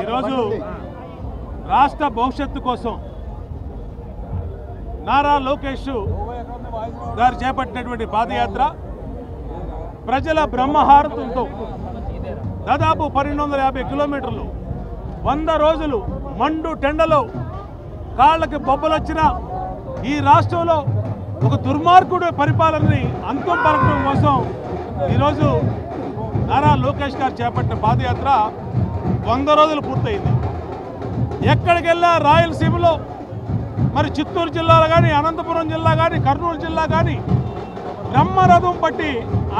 ఈరోజు రాష్ట్ర భవిష్యత్తు కోసం నారా లోకేష్ గారు చేపట్టినటువంటి పాదయాత్ర ప్రజల బ్రహ్మహారతంతో దాదాపు పన్నెండు వందల యాభై కిలోమీటర్లు వంద రోజులు మండు టెండలో కాళ్ళకి బొబ్బలొచ్చిన ఈ రాష్ట్రంలో ఒక దుర్మార్గుడు పరిపాలనని అంతం పలకడం కోసం ఈరోజు నారా లోకేష్ గారు చేపట్టిన పాదయాత్ర వంద రోజులు పూర్తయింది. ఎక్కడికి వెళ్ళా రాయలసీమలో మరి చిత్తూరు జిల్లాలో కానీ అనంతపురం జిల్లా కానీ కర్నూలు జిల్లా కానీ బ్రహ్మరథం పట్టి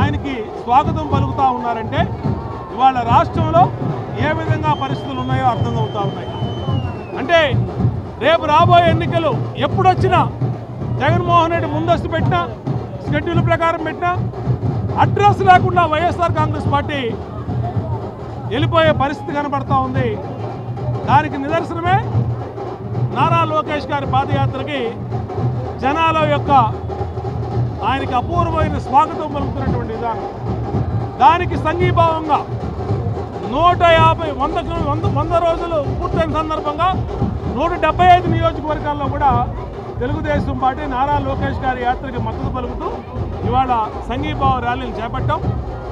ఆయనకి స్వాగతం పలుకుతూ ఉన్నారంటే ఇవాళ రాష్ట్రంలో ఏ విధంగా పరిస్థితులు ఉన్నాయో అర్థమవుతూ ఉన్నాయి. అంటే రేపు రాబోయే ఎన్నికలు ఎప్పుడొచ్చినా జగన్మోహన్ రెడ్డి ముందస్తు పెట్టినా షెడ్యూల్ ప్రకారం పెట్టినా అడ్రస్ లేకుండా వైఎస్ఆర్ కాంగ్రెస్ పార్టీ వెళ్ళిపోయే పరిస్థితి కనబడతా ఉంది. దానికి నిదర్శనమే నారా లోకేష్ గారి పాదయాత్రకి జనాల యొక్క ఆయనకి అపూర్వమైన స్వాగతం పలుకుతున్నటువంటి విధానం. దానికి సంఘీభావంగా నూట యాభై వంద వంద వంద రోజులు పూర్తయిన సందర్భంగా నూట డెబ్బై ఐదు నియోజకవర్గాల్లో కూడా తెలుగుదేశం పార్టీ నారా లోకేష్ గారి యాత్రకి మద్దతు పలుకుతూ ఇవాళ సంఘీభావ ర్యాలీలు చేపట్టాం.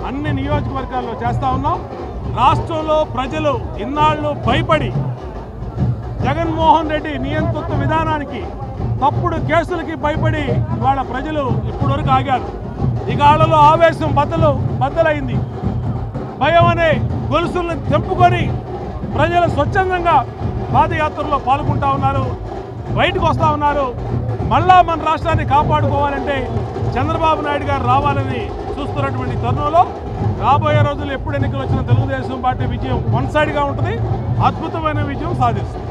అన్ని నియోజకవర్గాల్లో చేస్తూ ఉన్నాం. రాష్ట్రంలో ప్రజలు ఇన్నాళ్ళు భయపడి జగన్మోహన్ రెడ్డి నియంతృత్వ విధానానికి తప్పుడు కేసులకి భయపడి ఇవాళ ప్రజలు ఇప్పటివరకు ఆగారు. ఇక వాళ్ళలో ఆవేశం బద్దలు బద్దలైంది. భయం అనే గొలుసులను తెంపుకొని ప్రజలు స్వచ్ఛందంగా పాదయాత్రలో పాల్గొంటా ఉన్నారు. బయటకు వస్తూ ఉన్నారు. మళ్ళా మన రాష్ట్రాన్ని కాపాడుకోవాలంటే చంద్రబాబు నాయుడు గారు రావాలని చూస్తున్నటువంటి తరుణంలో రాబోయే రోజులు ఎప్పుడు ఎన్నికలు వచ్చిన తెలుగుదేశం పార్టీ విజయం వన్ సైడ్గా ఉంటుంది. అద్భుతమైన విజయం సాధిస్తుంది.